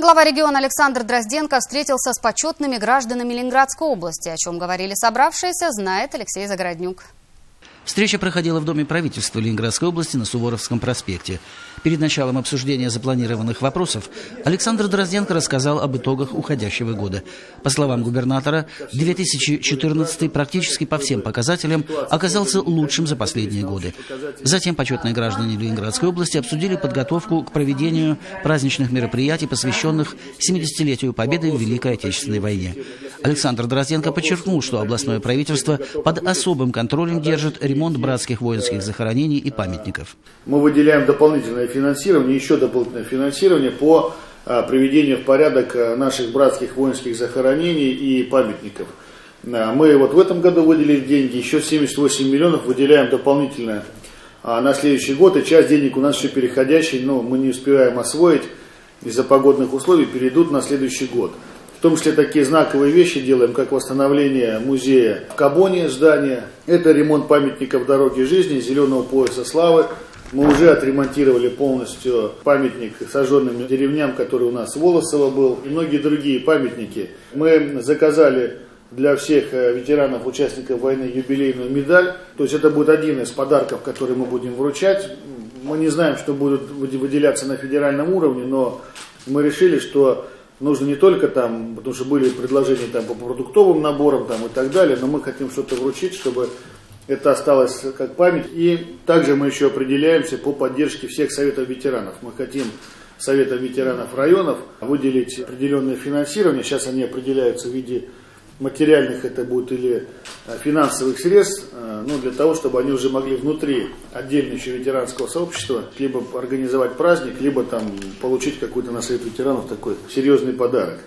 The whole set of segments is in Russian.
Глава региона Александр Дрозденко встретился с почетными гражданами Ленинградской области. О чем говорили собравшиеся, знает Алексей Загороднюк. Встреча проходила в Доме правительства Ленинградской области на Суворовском проспекте. Перед началом обсуждения запланированных вопросов Александр Дрозденко рассказал об итогах уходящего года. По словам губернатора, 2014 практически по всем показателям оказался лучшим за последние годы. Затем почетные граждане Ленинградской области обсудили подготовку к проведению праздничных мероприятий, посвященных 70-летию Победы в Великой Отечественной войне. Александр Дрозденко подчеркнул, что областное правительство под особым контролем держит ремонт братских воинских захоронений и памятников. Мы выделяем дополнительное финансирование, еще дополнительное финансирование по а, приведению в порядок а, наших братских воинских захоронений и памятников. А, мы вот в этом году выделили деньги, еще 78 миллионов выделяем дополнительно на следующий год, и часть денег у нас еще переходящий, но мы не успеваем освоить из-за погодных условий, перейдут на следующий год. В том числе такие знаковые вещи делаем, как восстановление музея в Кабоне здания. Это ремонт памятников дороги жизни, зеленого пояса славы. Мы уже отремонтировали полностью памятник сожженным деревням, который у нас в Волосово был, и многие другие памятники. Мы заказали для всех э, ветеранов, участников войны юбилейную медаль. То есть это будет один из подарков, который мы будем вручать. Мы не знаем, что будет выделяться на федеральном уровне, но мы решили, что нужно не только там, потому что были предложения там по продуктовым наборам там и так далее, но мы хотим что-то вручить, чтобы это осталось как память. И также мы еще определяемся по поддержке всех советов ветеранов. Мы хотим Советом ветеранов районов выделить определенное финансирование. Сейчас они определяются в виде материальных это будет или э, финансовых средств, э, ну, для того, чтобы они уже могли внутри отдельно еще ветеранского сообщества либо организовать праздник, либо там получить какой-то на совет ветеранов такой серьезный подарок.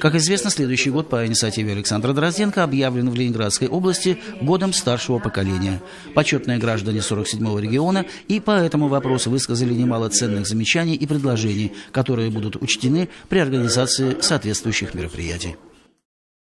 Как известно, следующий год по инициативе Александра Дрозденко объявлен в Ленинградской области годом старшего поколения. Почетные граждане 47-го региона и по этому вопросу высказали немало ценных замечаний и предложений, которые будут учтены при организации соответствующих мероприятий.